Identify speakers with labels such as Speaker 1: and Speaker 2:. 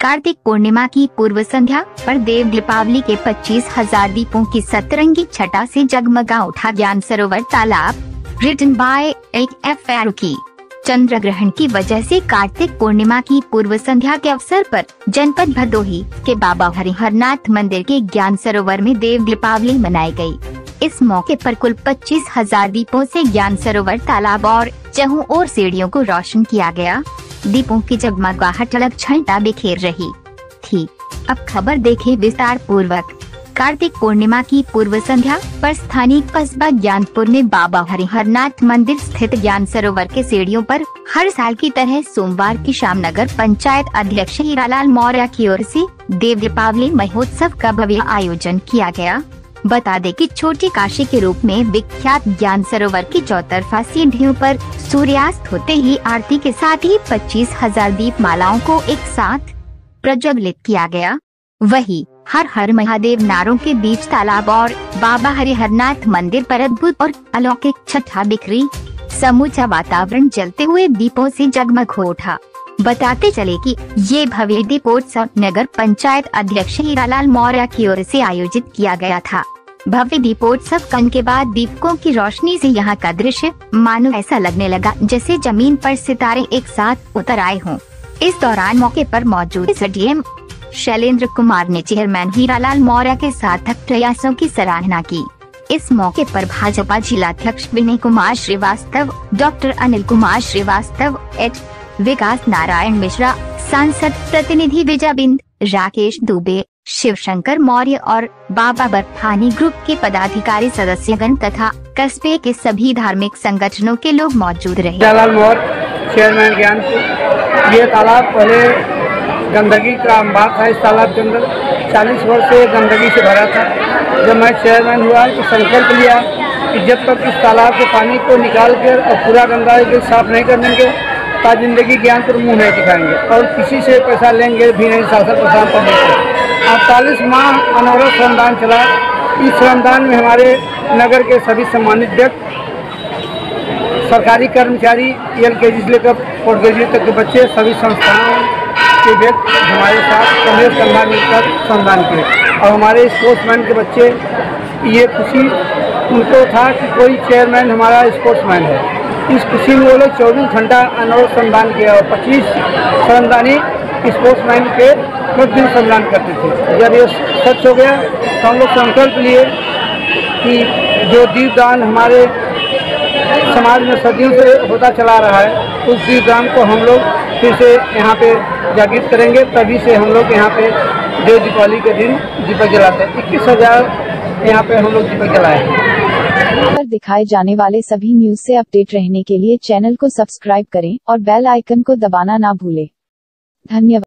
Speaker 1: कार्तिक पूर्णिमा की पूर्व संध्या पर देव दीपावली के पच्चीस हज़ार दीपों की सतरंगी छटा से जगमगा उठा ज्ञान सरोवर तालाब रिटन बाय एक एफ़ की चंद्र ग्रहण की वजह से कार्तिक पूर्णिमा की पूर्व संध्या के अवसर पर जनपद भदोही के बाबा हरिहरनाथ मंदिर के ज्ञान सरोवर में देव दीपावली मनाई गई। इस मौके पर कुल पच्चीस हज़ार दीपों से ज्ञान सरोवर तालाब और चहु और सीढ़ियों को रोशन किया गया दीपों की जगमगाहट छंटा बिखेर रही थी। अब खबर देखे विस्तार पूर्वक कार्तिक पूर्णिमा की पूर्व संध्या पर स्थानीय कस्बा ज्ञानपुर में बाबा हरिहरनाथ मंदिर स्थित ज्ञान सरोवर के सीढ़ियों पर हर साल की तरह सोमवार की शाम नगर पंचायत अध्यक्ष हीरालाल मौर्य की ओर से देव दीपावली महोत्सव का भव्य आयोजन किया गया। बता दें कि छोटी काशी के रूप में विख्यात ज्ञान सरोवर की चौतरफा सीढ़ियों पर सूर्यास्त होते ही आरती के साथ ही पच्चीस हज़ार दीप मालाओं को एक साथ प्रज्वलित किया गया। वही हर हर महादेव नारों के बीच तालाब और बाबा हरिहरनाथ मंदिर पर अद्भुत और अलौकिक छठा बिखरी समूचा वातावरण जलते हुए दीपों से जगमग हो उठा। बताते चले कि ये भव्य दीपोत्सव नगर पंचायत अध्यक्ष हीरालाल मौर्य की ओर से आयोजित किया गया था। भव्य दीपोत्सव कन के बाद दीपकों की रोशनी से यहाँ का दृश्य मानो ऐसा लगने लगा जैसे ज़मीन पर सितारे एक साथ उतर आए हों। इस दौरान मौके पर मौजूद डीएम शैलेंद्र कुमार ने चेयरमैन हीरालाल मौर्य के सार्थक प्रयासों की सराहना की। इस मौके पर भाजपा जिलाध्यक्ष विनय कुमार श्रीवास्तव, डॉक्टर अनिल कुमार श्रीवास्तव, एच विकास नारायण मिश्रा, सांसद प्रतिनिधि विजय बिंद, राकेश दुबे शिव शंकर मौर्य और बाबा बर्फानी ग्रुप के पदाधिकारी सदस्यगण तथा कस्बे के सभी धार्मिक संगठनों के लोग मौजूद रहे।
Speaker 2: जलाल चेयरमैन ज्ञानपुर ये तालाब पहले गंदगी का अंबार था, इस तालाब के अंदर 40 वर्ष से गंदगी से भरा था। जब मैं चेयरमैन हुआ तो संकल्प लिया कि जब तक इस तालाब के पानी को निकाल कर और पूरा गंदा साफ़ नहीं कर देंगे ता ज़िंदगी ज्ञान पर मुँह नहीं दिखाएँगे। और किसी से पैसा लेंगे भी नहीं शासन प्रशासन पर नहीं अड़तालीस माह अनवरत श्रमदान चला। इस श्रमदान में हमारे नगर के सभी सम्मानित व्यक्ति, सरकारी कर्मचारी एल के जी से लेकर पोस्ट ग्रेजुएट तक के बच्चे, सभी संस्थाओं के व्यक्ति हमारे साथ कमरे कंधा मिलकर श्रमदान किए। और हमारे स्पोर्ट्समैन के बच्चे, ये खुशी उनको था कि कोई चेयरमैन हमारा स्पोर्ट्समैन है। इस खुशी में लोग चौबीस घंटा अनवरत श्रमदान किया और पच्चीस श्रमदानी स्पोर्ट्स मैन के प्रतिदिन श्रमदान करते थे। जब ये सच हो गया तो हम लोग संकल्प लिए कि जो दीपदान हमारे समाज में सदियों से होता चला रहा है, उस दीपदान को हम लोग फिर से यहाँ पे जागृत करेंगे। तभी से हम लोग यहाँ पे देव दीपावली के दिन दीपक जलाते हैं। इक्कीस हज़ार यहाँ पे हम लोग दीपक जलाए हैं।
Speaker 3: पर दिखाए जाने वाले सभी न्यूज़ से अपडेट रहने के लिए चैनल को सब्सक्राइब करें और बेल आइकन को दबाना ना भूलें। धन्यवाद।